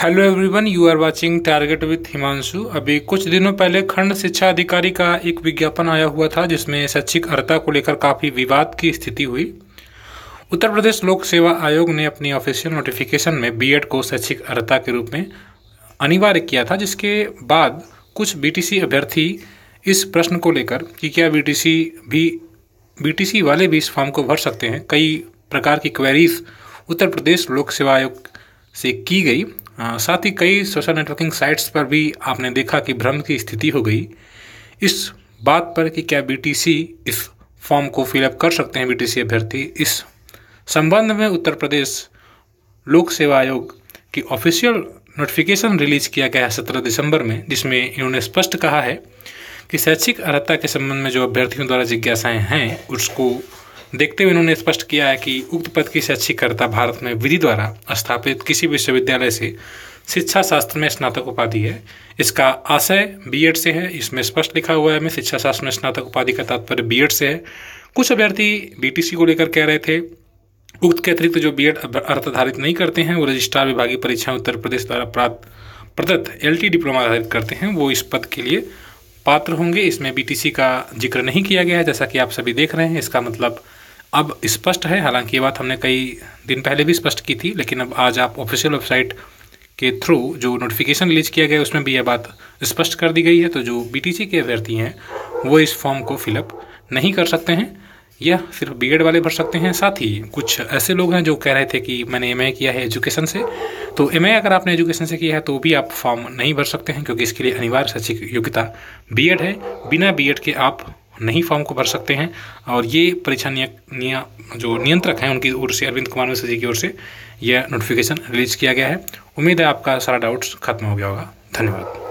Hello everyone you are watching target with Himanshu अभी कुछ दिनों पहले खंड शिक्षा अधिकारी का एक विज्ञापन आया हुआ था, जिसमें शैक्षिक अर्ता को लेकर काफ़ी विवाद की स्थिति हुई। उत्तर प्रदेश लोक सेवा आयोग ने अपनी ऑफिशियल नोटिफिकेशन में बीएड को शैक्षिक अर्ता के रूप में अनिवार्य किया था, जिसके बाद कुछ बीटीसी अभ्यर्थी इस प्रश्न को लेकर कि क्या बीटीसी भी बीटीसी वाले भी इस फॉर्म को भर सकते हैं? कई प्रकार की क्वेरीज उत्तर प्रदेश लोक सेवा आयोग से की गई। साथ ही कई सोशल नेटवर्किंग साइट्स पर भी आपने देखा कि भ्रम की स्थिति हो गई। इस बात पर कि क्या बीटीसी इस फॉर्म को फिलअप कर सकते हैं बीटीसी अभ्यर्थी? इस संबंध में उत्तर प्रदेश लोक सेवा आयोग की ऑफिशियल नोटिफिकेशन रिलीज़ किया गया है सत्रह दिसंबर में, जिसमें इन्होंने स्पष्ट कहा है कि शैक्षिक अर्हता के संबंध में जो अभ्यर्थियों द्वारा जिज्ञासाएँ हैं, उसको देखते हुए उन्होंने स्पष्ट किया है कि उक्त पद की शैक्षिकर्ता भारत में विधि द्वारा स्थापित किसी विश्वविद्यालय से शिक्षा शास्त्र में स्नातक उपाधि है। इसका आशय बीएड से है। इसमें स्पष्ट लिखा हुआ है मैं शिक्षा शास्त्र में स्नातक उपाधि का तात्पर्य बीएड से है। कुछ अभ्यर्थी बीटीसी को लेकर कह रहे थे, उक्त के अतिरिक्त जो बी बीएड अर्थाधारित नहीं करते हैं, वो रजिस्ट्रार विभागीय परीक्षा उत्तर प्रदेश द्वारा प्राप्त, प्रदत्त एलटी डिप्लोमा आधारित करते हैं। वो इस पद के लिए पात्र होंगे। इसमें बीटीसी का ज़िक्र नहीं किया गया है, जैसा कि आप सभी देख रहे हैं। इसका मतलब अब स्पष्ट है, हालाँकि ये बात हमने कई दिन पहले भी स्पष्ट की थी, लेकिन अब आज आप ऑफिशियल वेबसाइट के थ्रू जो नोटिफिकेशन रिलीज़ किया गया, उसमें भी यह बात स्पष्ट कर दी गई है। तो जो बीटीसी के अभ्यर्थी हैं, वो इस फॉर्म को फिलअप नहीं कर सकते हैं यह सिर्फ़ बी वाले भर सकते हैं। साथ ही कुछ ऐसे लोग हैं जो कह रहे थे कि मैंने एम किया है एजुकेशन से। तो एम अगर आपने एजुकेशन से किया है तो भी आप फॉर्म नहीं भर सकते हैं, क्योंकि इसके लिए अनिवार्य शैक्षिक योग्यता बी है। बिना बी के आप नहीं फॉर्म को भर सकते हैं। और ये परीक्षा निय, जो नियंत्रक हैं, उनकी ओर से, अरविंद कुमार मिश्र जी की ओर से यह नोटिफिकेशन रिलीज़ किया गया है। उम्मीद है आपका सारा डाउट्स खत्म हो गया होगा। धन्यवाद।